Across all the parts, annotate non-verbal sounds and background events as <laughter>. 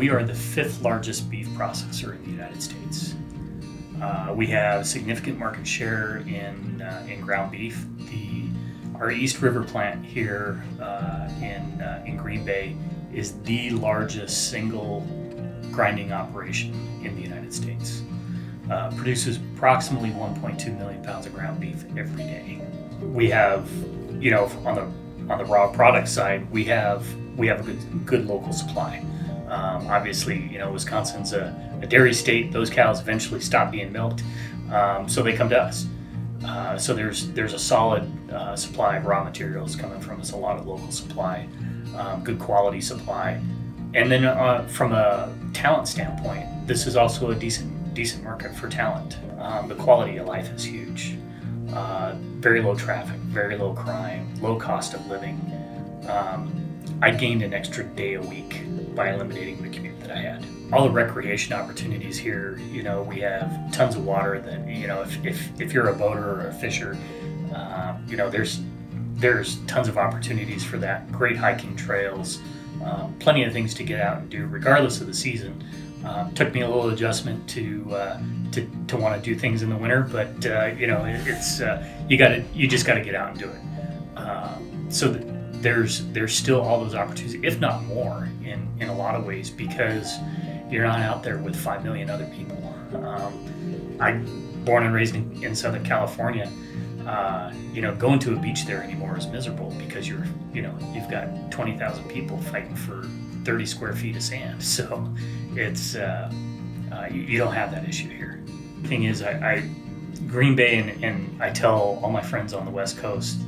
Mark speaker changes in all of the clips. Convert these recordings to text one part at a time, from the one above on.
Speaker 1: we are the fifth largest beef processor in the United States. Uh, we have significant market share in uh, in ground beef. The our East River plant here uh, in uh, in Green Bay is the largest single grinding operation in the United States. Uh, produces approximately 1.2 million pounds of ground beef every day. We have, you know, on the on the raw product side, we have we have a good good local supply. Um, obviously, you know, Wisconsin's a, a, dairy state. Those cows eventually stop being milked, um, so they come to us. Uh, so there's there's a solid uh, supply of raw materials coming from us, a lot of local supply, um, good quality supply, and then uh, from a talent standpoint, this is also a decent decent market for talent. Um, the quality of life is huge. Uh, very low traffic, very low crime, low cost of living. Um, I gained an extra day a week by eliminating the commute that I had. All the recreation opportunities here, you know, we have tons of water that, you know, if, if, if you're a boater or a fisher, uh, you know, there's there's tons of opportunities for that. Great hiking trails, um, plenty of things to get out and do, regardless of the season. Um, took me a little adjustment to uh, to, to want to do things in the winter, but uh, you know it, it's uh, you got to you just got to get out and do it. Um, so there's there's still all those opportunities, if not more, in in a lot of ways because you're not out there with five million other people. Um, I'm born and raised in, in Southern California. Uh, you know, going to a beach there anymore is miserable because you're, you know, you've got 20,000 people fighting for 30 square feet of sand. <laughs> So it's, uh, uh, you, you, don't have that issue here. Thing is, I, I Green Bay, and, and, I tell all my friends on the West Coast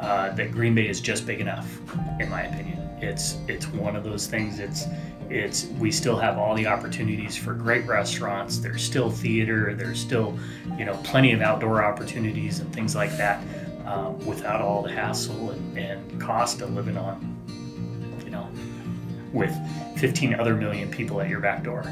Speaker 1: uh, that Green Bay is just big enough, in my opinion. It's it's one of those things. It's it's we still have all the opportunities for great restaurants. There's still theater. There's still you know plenty of outdoor opportunities and things like that um, without all the hassle and, and cost of living on you know with 15 other million people at your back door.